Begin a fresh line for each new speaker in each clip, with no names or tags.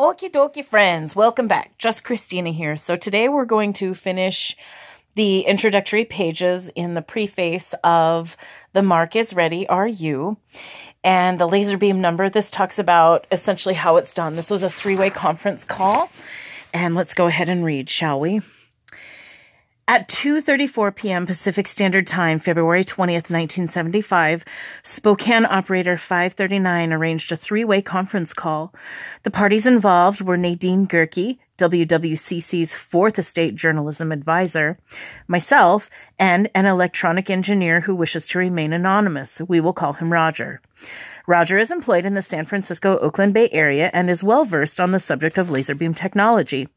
Okie dokie, friends. Welcome back. Just Christina here. So today we're going to finish the introductory pages in the preface of The Mark is Ready, Are You? And the laser beam number. This talks about essentially how it's done. This was a three way conference call. And let's go ahead and read, shall we? At 2:34 p.m. Pacific Standard Time, February 20th, 1975, Spokane operator 539 arranged a three-way conference call. The parties involved were Nadine Gerke, WWCC's fourth estate journalism advisor, myself, and an electronic engineer who wishes to remain anonymous. We will call him Roger. Roger is employed in the San Francisco Oakland Bay area and is well versed on the subject of laser beam technology.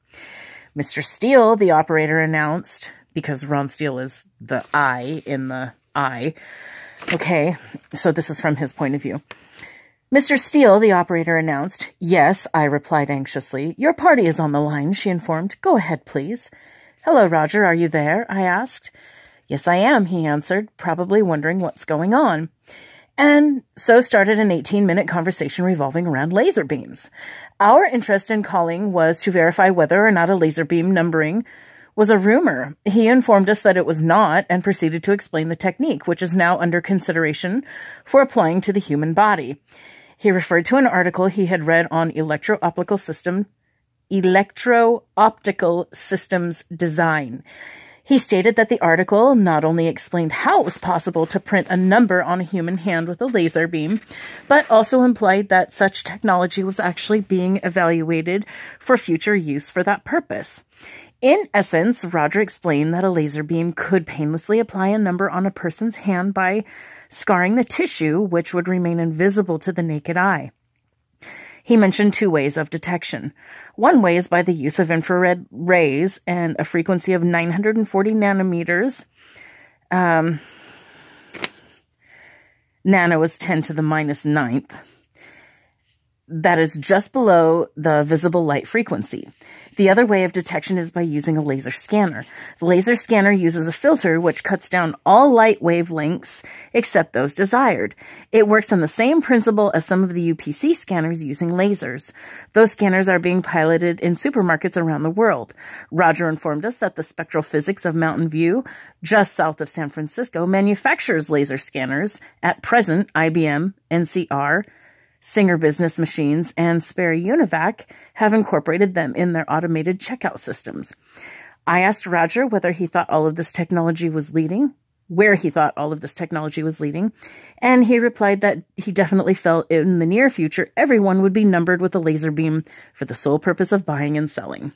Mr. Steele, the operator announced, because Ron Steele is the I in the I. Okay, so this is from his point of view. Mr. Steele, the operator announced. Yes, I replied anxiously. Your party is on the line, she informed. Go ahead, please. Hello, Roger, are you there? I asked. Yes, I am, he answered, probably wondering what's going on. And so started an 18 minute conversation revolving around laser beams. Our interest in calling was to verify whether or not a laser beam numbering was a rumor. He informed us that it was not and proceeded to explain the technique, which is now under consideration for applying to the human body. He referred to an article he had read on electro-optical system electro-optical systems design. He stated that the article not only explained how it was possible to print a number on a human hand with a laser beam, but also implied that such technology was actually being evaluated for future use for that purpose. In essence, Roger explained that a laser beam could painlessly apply a number on a person's hand by scarring the tissue, which would remain invisible to the naked eye. He mentioned two ways of detection. One way is by the use of infrared rays and a frequency of 940 nanometers. Um, nano is 10 to the minus ninth that is just below the visible light frequency. The other way of detection is by using a laser scanner. The laser scanner uses a filter which cuts down all light wavelengths except those desired. It works on the same principle as some of the UPC scanners using lasers. Those scanners are being piloted in supermarkets around the world. Roger informed us that the spectral physics of Mountain View, just south of San Francisco, manufactures laser scanners. At present, IBM, NCR, Singer Business Machines and Sperry Univac have incorporated them in their automated checkout systems. I asked Roger whether he thought all of this technology was leading, where he thought all of this technology was leading, and he replied that he definitely felt in the near future everyone would be numbered with a laser beam for the sole purpose of buying and selling.